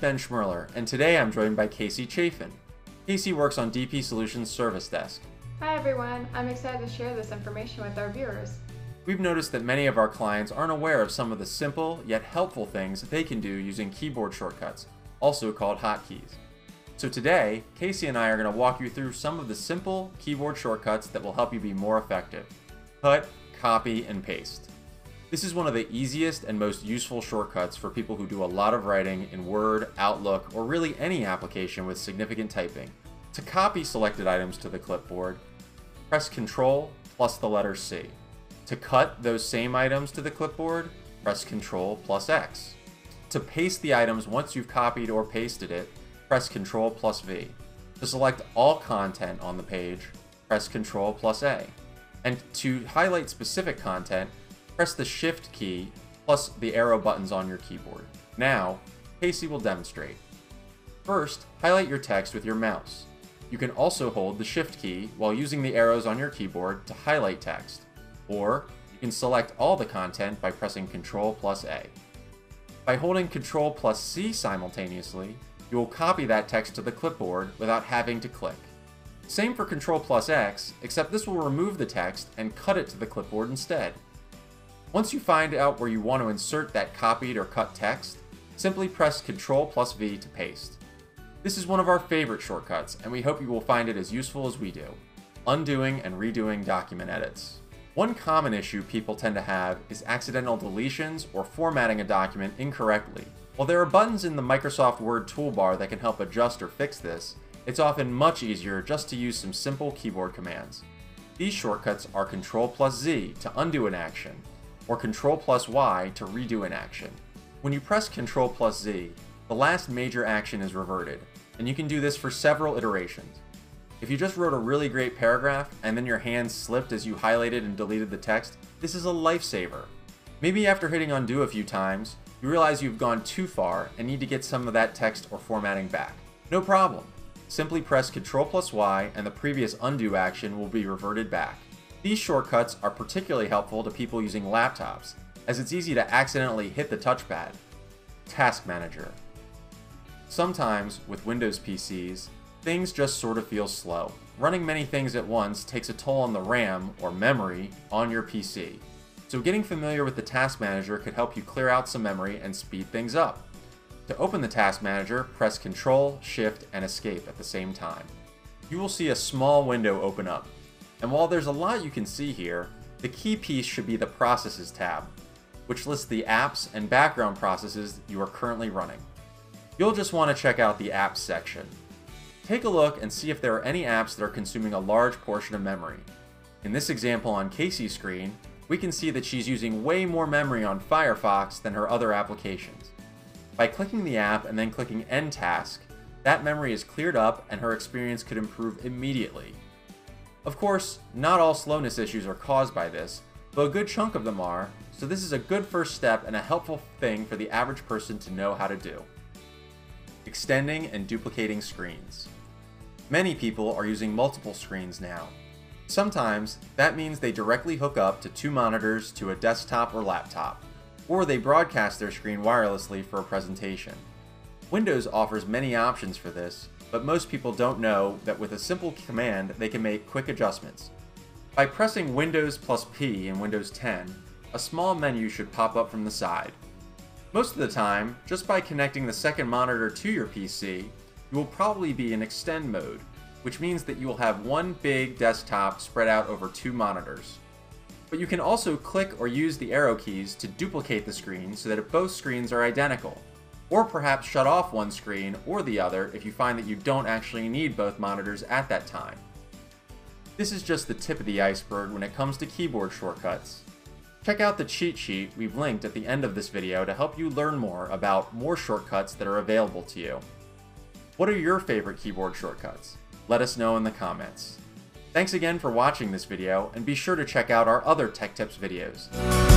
Ben Schmerler, and today I'm joined by Casey Chafin. Casey works on DP Solutions Service Desk. Hi everyone, I'm excited to share this information with our viewers. We've noticed that many of our clients aren't aware of some of the simple yet helpful things they can do using keyboard shortcuts, also called hotkeys. So today, Casey and I are going to walk you through some of the simple keyboard shortcuts that will help you be more effective. Cut, copy, and paste. This is one of the easiest and most useful shortcuts for people who do a lot of writing in Word, Outlook, or really any application with significant typing. To copy selected items to the clipboard, press Ctrl plus the letter C. To cut those same items to the clipboard, press Ctrl plus X. To paste the items once you've copied or pasted it, press Ctrl plus V. To select all content on the page, press Ctrl plus A. And to highlight specific content, press the Shift key plus the arrow buttons on your keyboard. Now, Casey will demonstrate. First, highlight your text with your mouse. You can also hold the Shift key while using the arrows on your keyboard to highlight text, or you can select all the content by pressing Ctrl plus A. By holding Ctrl plus C simultaneously, you will copy that text to the clipboard without having to click. Same for Ctrl plus X, except this will remove the text and cut it to the clipboard instead. Once you find out where you want to insert that copied or cut text, simply press Ctrl plus V to paste. This is one of our favorite shortcuts, and we hope you will find it as useful as we do. Undoing and redoing document edits. One common issue people tend to have is accidental deletions or formatting a document incorrectly. While there are buttons in the Microsoft Word toolbar that can help adjust or fix this, it's often much easier just to use some simple keyboard commands. These shortcuts are Ctrl plus Z to undo an action, or Ctrl plus Y to redo an action. When you press Ctrl plus Z, the last major action is reverted, and you can do this for several iterations. If you just wrote a really great paragraph and then your hand slipped as you highlighted and deleted the text, this is a lifesaver. Maybe after hitting undo a few times, you realize you've gone too far and need to get some of that text or formatting back. No problem. Simply press Ctrl plus Y and the previous undo action will be reverted back. These shortcuts are particularly helpful to people using laptops, as it's easy to accidentally hit the touchpad. Task Manager. Sometimes, with Windows PCs, things just sort of feel slow. Running many things at once takes a toll on the RAM, or memory, on your PC. So getting familiar with the Task Manager could help you clear out some memory and speed things up. To open the Task Manager, press Ctrl, Shift, and Escape at the same time. You will see a small window open up, and while there's a lot you can see here, the key piece should be the Processes tab, which lists the apps and background processes you are currently running. You'll just want to check out the Apps section. Take a look and see if there are any apps that are consuming a large portion of memory. In this example on Casey's screen, we can see that she's using way more memory on Firefox than her other applications. By clicking the app and then clicking End Task, that memory is cleared up and her experience could improve immediately. Of course, not all slowness issues are caused by this, but a good chunk of them are, so this is a good first step and a helpful thing for the average person to know how to do. Extending and duplicating screens. Many people are using multiple screens now. Sometimes, that means they directly hook up to two monitors to a desktop or laptop, or they broadcast their screen wirelessly for a presentation. Windows offers many options for this, but most people don't know that with a simple command they can make quick adjustments. By pressing Windows plus P in Windows 10, a small menu should pop up from the side. Most of the time, just by connecting the second monitor to your PC, you will probably be in extend mode, which means that you will have one big desktop spread out over two monitors. But you can also click or use the arrow keys to duplicate the screen so that both screens are identical or perhaps shut off one screen or the other if you find that you don't actually need both monitors at that time. This is just the tip of the iceberg when it comes to keyboard shortcuts. Check out the cheat sheet we've linked at the end of this video to help you learn more about more shortcuts that are available to you. What are your favorite keyboard shortcuts? Let us know in the comments. Thanks again for watching this video, and be sure to check out our other Tech Tips videos.